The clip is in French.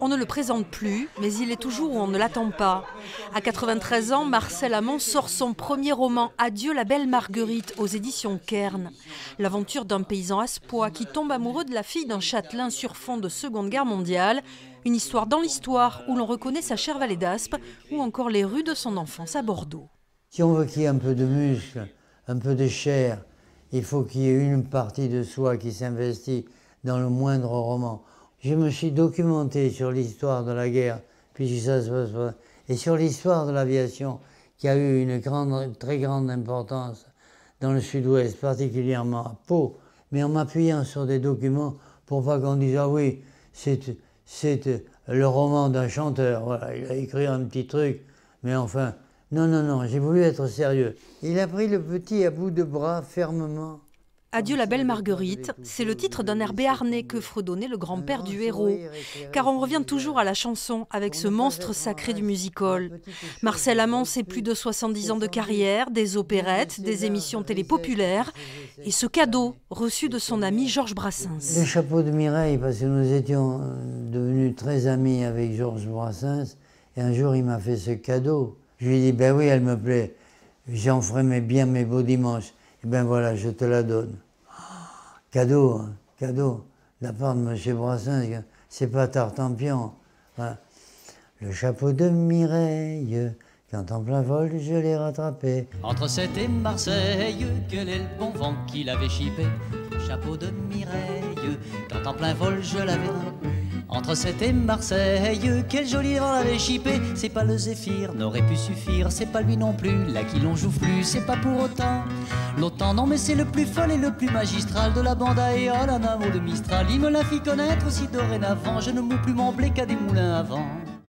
On ne le présente plus, mais il est toujours où on ne l'attend pas. À 93 ans, Marcel Amont sort son premier roman Adieu la belle Marguerite aux éditions Kern. L'aventure d'un paysan aspois qui tombe amoureux de la fille d'un châtelain sur fond de Seconde Guerre mondiale. Une histoire dans l'histoire où l'on reconnaît sa chère vallée d'Aspe ou encore les rues de son enfance à Bordeaux. Si on veut qu'il y ait un peu de muscle, un peu de chair, il faut qu'il y ait une partie de soi qui s'investit dans le moindre roman. Je me suis documenté sur l'histoire de la guerre, puis ça se passe, et sur l'histoire de l'aviation, qui a eu une très grande importance dans le sud-ouest, particulièrement à Pau, mais en m'appuyant sur des documents pour pas qu'on dise Ah oui, c'est le roman d'un chanteur, il a écrit un petit truc, mais enfin, non, non, non, j'ai voulu être sérieux. Il a pris le petit à bout de bras fermement Adieu la belle Marguerite, c'est le titre d'un air béarnais que fredonnait le grand-père du héros. Car on revient toujours à la chanson avec ce monstre sacré du musical. Marcel Amont, c'est plus de 70 ans de carrière, des opérettes, des émissions télé populaires et ce cadeau reçu de son ami Georges Brassens. Le chapeau de Mireille, parce que nous étions devenus très amis avec Georges Brassens et un jour il m'a fait ce cadeau. Je lui ai dit, ben oui, elle me plaît, j'en ferai bien mes beaux dimanches. Et ben voilà, je te la donne. Cadeau, cadeau, de la part de M. Brassens, c'est pas Tartampion. Le chapeau de Mireille, quand en plein vol je l'ai rattrapé. Entre Sète et Marseille, quel est le bon vent qui l'avait chipé Chapeau de Mireille, quand en plein vol je l'avais entre Sète et Marseille, quel joli vent l'avait chipé. C'est pas le Zéphyr, n'aurait pu suffire, c'est pas lui non plus. Là qui l'on joue plus, c'est pas pour autant. L'OTAN, non mais c'est le plus fol et le plus magistral de la bande aéole, un amour de Mistral. Il me l'a fit connaître aussi dorénavant, je ne mous plus mon blé qu'à des moulins avant.